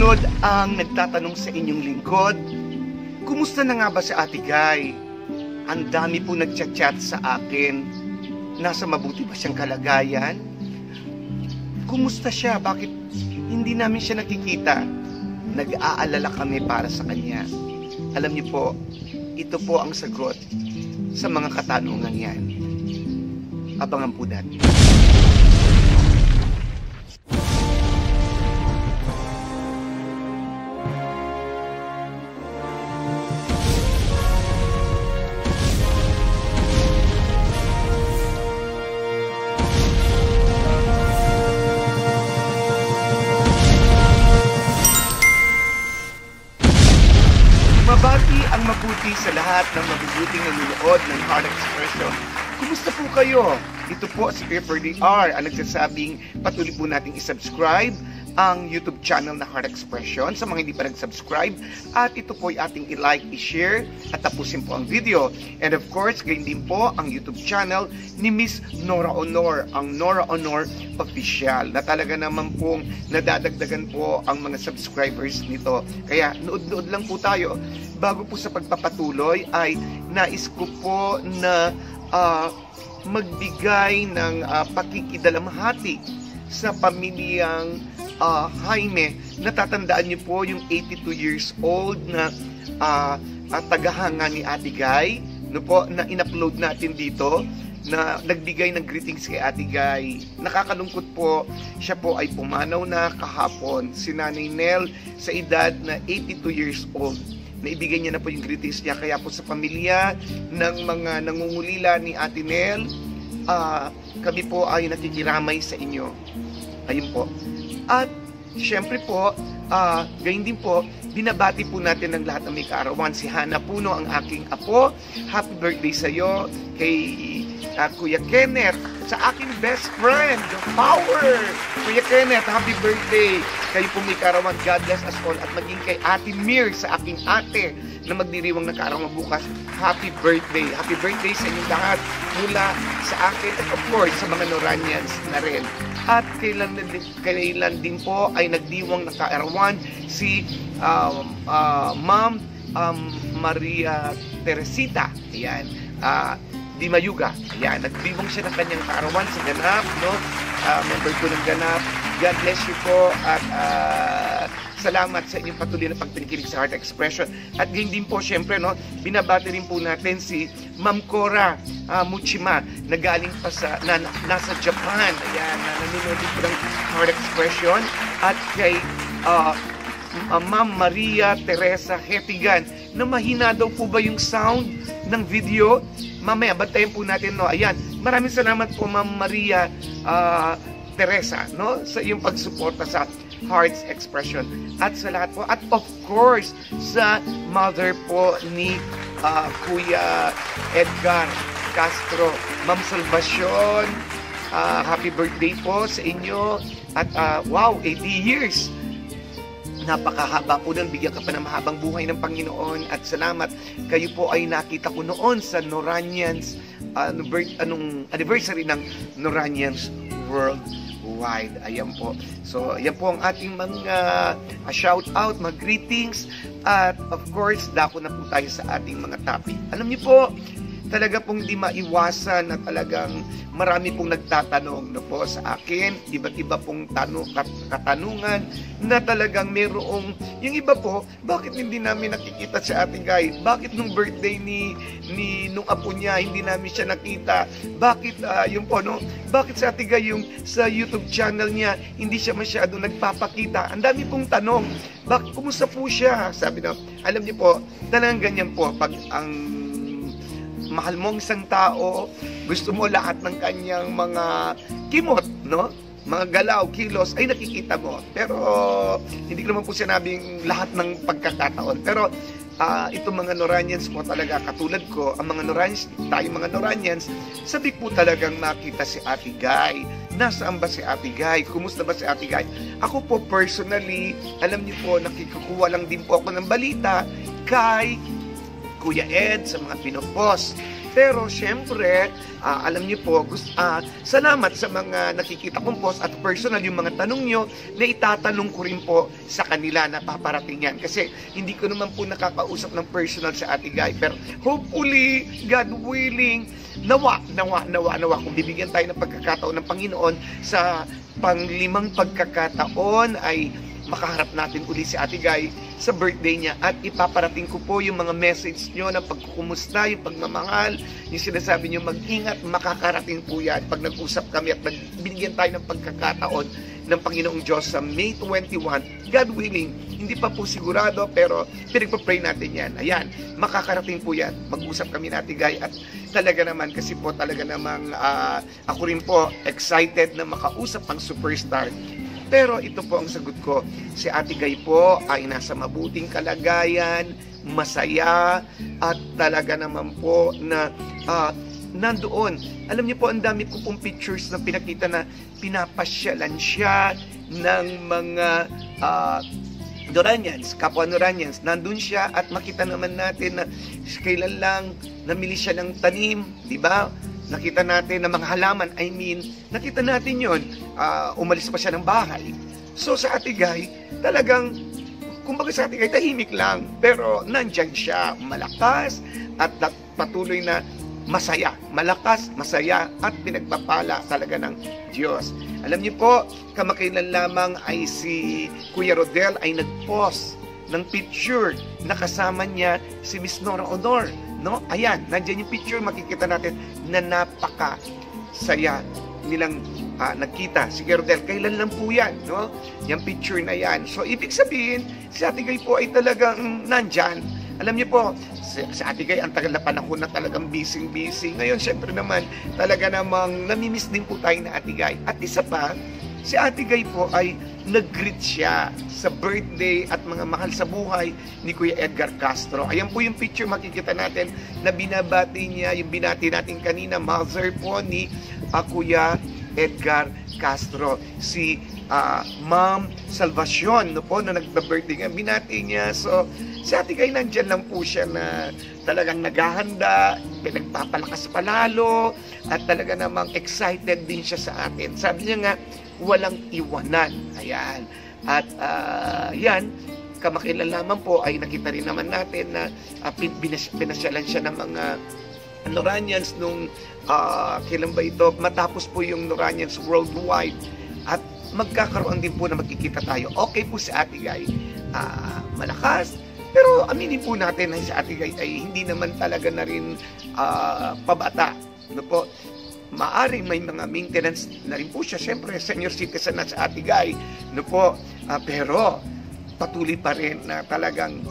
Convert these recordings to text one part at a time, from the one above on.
Susunod ang nagtatanong sa inyong lingkod, Kumusta na nga ba si Ate Guy? Ang dami po nagchat-chat sa akin. Nasa mabuti ba siyang kalagayan? Kumusta siya? Bakit hindi namin siya nakikita? Nag-aalala kami para sa kanya. Alam niyo po, ito po ang sagot sa mga katanungan yan. Abangan po natin. Mabuti sa lahat ng mabubuting nanonood ng Heart Expression. Kumusta po kayo? Ito po si Pepper DR ang nagsasabing patuloy po nating isubscribe ang YouTube channel na Heart Expression sa mga hindi pa nag-subscribe at ito po ay ating i-like, i-share at tapusin po ang video. And of course, gayon din po ang YouTube channel ni Miss Nora Honor, ang Nora Honor Official na talaga naman pong nadadagdagan po ang mga subscribers nito. Kaya nood-nood lang po tayo. Bago po sa pagpapatuloy ay nais ko po na ah, magbigay ng uh, pakikidalamhati sa pamilyang ah, Jaime. Natatandaan niyo po yung 82 years old na ah, ah, tagahanga ni Ate Guy no po, na in-upload natin dito na nagbigay ng greetings kay Ate Guy. Nakakalungkot po, siya po ay pumanaw na kahapon. Si Nanay Nel sa edad na 82 years old naibigay niya na po yung greetings niya. Kaya po sa pamilya ng mga nangungulila ni Ate Nel, ah, kami po ay nakikiramay sa inyo. Ayun po. At syempre po, ah, gayon din po, binabati po natin ng lahat ng may kaarawan. Si Hana Puno, ang aking apo. Happy birthday sa iyo kay ah, Kuya Kenneth, sa aking best friend, Power! Kuya Kenneth, happy birthday! Kayo po may kaarawan, God bless us all. At maging kay Ate Mir, sa aking ate, na magdiriwang ng kaarawan bukas, happy birthday! Happy birthday sa inyong lahat mula sa akin at of course sa mga Noranians na rin. At kailan, din- kailan din po ay nagdiwang ng kaarawan si um, ah, Ma'am um, Maria Teresita. Ayan. Ah, Di Mayuga. Ayan, nagdiwang siya ng kanyang kaarawan sa ganap, no? Ah, member ko ng ganap. God bless you po at ah, salamat sa inyong patuloy na pagtangkilik sa Heart Expression. At ganyan din po, syempre, no, binabati rin po natin si Ma'am Cora ah, Muchima na galing pa sa, na, na- nasa Japan. Ayan, na nanonood po ng Heart Expression. At kay ah, uh, Ma'am Maria Teresa Hetigan na mahina daw po ba yung sound ng video? Mamaya, bantayan po natin, no? Ayan, maraming salamat po, Ma'am Maria ah, Teresa, no? Sa iyong pagsuporta sa Hearts Expression. At sa lahat po, at of course, sa mother po ni ah, Kuya Edgar Castro. Ma'am Salvacion, ah, happy birthday po sa inyo. At ah, wow, 80 years napakahaba po nun, bigyan ka pa ng mahabang buhay ng Panginoon at salamat. Kayo po ay nakita ko noon sa Noranians, birth- anong anniversary ng Noranians Worldwide. Ayan po. So, ayan po ang ating mga uh, shout out, mga greetings at of course, dako na po tayo sa ating mga topic. Alam niyo po, talaga pong di maiwasan na talagang marami pong nagtatanong no po sa akin, iba't iba pong tanong, kat, katanungan na talagang mayroong, yung iba po, bakit hindi namin nakikita si ating guy? Bakit nung birthday ni, ni nung apo niya, hindi namin siya nakita? Bakit, ah, yung po, no? Bakit sa ating guy, yung sa YouTube channel niya, hindi siya masyado nagpapakita? Ang dami pong tanong, bakit, kumusta po siya? Sabi na, alam niyo po, talagang ganyan po, pag ang mahal mo ang isang tao, gusto mo lahat ng kanyang mga kimot, no? Mga galaw, kilos, ay nakikita mo. Pero, hindi ko naman po sinabing lahat ng pagkakataon. Pero, ah itong mga Noranians po talaga, katulad ko, ang mga Noranians, tayo mga Noranians, sabi po talagang nakita si Ate Guy. Nasaan ba si Ate Guy? Kumusta ba si Ate Guy? Ako po personally, alam niyo po, nakikukuha lang din po ako ng balita kay Kuya Ed sa mga pinopost Pero syempre, ah, alam niyo po, gusto, ah, salamat sa mga nakikita kong post at personal yung mga tanong nyo na itatanong ko rin po sa kanila na paparating yan. Kasi hindi ko naman po nakakausap ng personal sa Ate Guy. Pero hopefully, God willing, nawa, nawa, nawa, nawa, kung bibigyan tayo ng pagkakataon ng Panginoon sa panglimang pagkakataon ay makaharap natin uli si Ate Guy sa birthday niya at ipaparating ko po yung mga message nyo ng pagkukumusta, yung pagmamahal, yung sinasabi nyo mag-ingat, makakarating po yan pag nag-usap kami at binigyan tayo ng pagkakataon ng Panginoong Diyos sa May 21, God willing, hindi pa po sigurado pero pinagpa-pray natin yan. Ayan, makakarating po yan. Mag-usap kami natin, Guy, at talaga naman kasi po talaga namang uh, ako rin po excited na makausap ang superstar pero ito po ang sagot ko. Si Ate Gay po ay nasa mabuting kalagayan, masaya, at talaga naman po na uh, nandoon. Alam niyo po, ang dami ko pong pictures na pinakita na pinapasyalan siya ng mga uh, Noranians, kapwa Noranians, nandun siya at makita naman natin na kailan lang namili siya ng tanim, di ba? nakita natin na mga halaman, I mean, nakita natin yon uh, umalis pa siya ng bahay. So sa Atigay, talagang, kumbaga sa Atigay, tahimik lang, pero nandyan siya, malakas, at patuloy na masaya, malakas, masaya, at pinagpapala talaga ng Diyos. Alam niyo po, kamakailan lamang ay si Kuya Rodel ay nag-post ng picture na kasama niya si Miss Nora Honor No? Ayan, nandiyan yung picture, makikita natin na napaka saya nilang uh, nagkita. Si Gerdel, kailan lang po yan, no? Yung picture na yan. So, ibig sabihin, si Ate Gay po ay talagang nandyan. Alam niyo po, si, si Ate Gay, ang tagal na panahon na talagang busy-busy. Ngayon, syempre naman, talaga namang namimiss din po tayo na Ate Gay. At isa pa, Si Ate Gay po ay nag-greet siya sa birthday at mga mahal sa buhay ni Kuya Edgar Castro. Ayan po yung picture makikita natin na binabati niya, yung binati natin kanina, mother po ni uh, Kuya Edgar Castro. Si uh, Ma'am Salvacion, no po, na nagba-birthday nga, binati niya. So, si Ate Gay nandyan lang po siya na talagang naghahanda, pinagpapalakas palalo, at talaga namang excited din siya sa atin. Sabi niya nga, walang iwanan. Ayan. At uh, yan, kamakilan lamang po ay nakita rin naman natin na uh, pinas- pinasyalan siya ng mga Noranians nung uh, kailan ba ito matapos po yung Noranians worldwide at magkakaroon din po na magkikita tayo. Okay po si Ate Guy. Uh, malakas, pero aminin po natin na si Ate Guy ay hindi naman talaga na rin uh, pabata. Ano po? Maaring may mga maintenance na rin po siya. Siyempre, senior citizen na sa Atigay. No po, uh, pero patuloy pa rin na talagang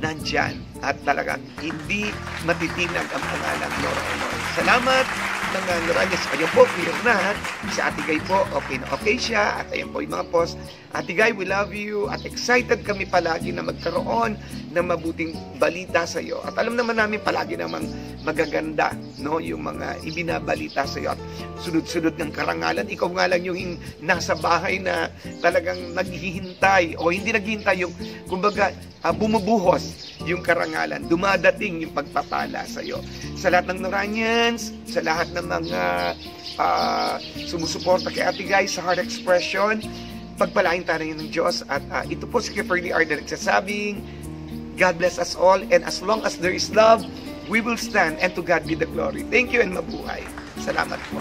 nandyan at talagang hindi matitinag ang pangalan Nora Honor. Salamat mga Noranyas. Ayun po, clear na. Si Ate Guy po, okay na okay siya. At ayun po yung mga post. Ate Guy, we love you. At excited kami palagi na magkaroon ng mabuting balita sa iyo. At alam naman namin palagi namang magaganda no yung mga ibinabalita sa iyo. At sunod-sunod ng karangalan. Ikaw nga lang yung nasa bahay na talagang naghihintay o hindi naghihintay yung kumbaga uh, bumubuhos yung karangalan. Dumadating yung pagpapala sa iyo. Sa lahat ng Noranians, sa lahat ng mga uh, sumusuporta kay Ate Guys sa Heart Expression, pagpalain tayo ng Diyos. At uh, ito po si Kipperly R. na nagsasabing, God bless us all and as long as there is love, we will stand and to God be the glory. Thank you and mabuhay. Salamat po.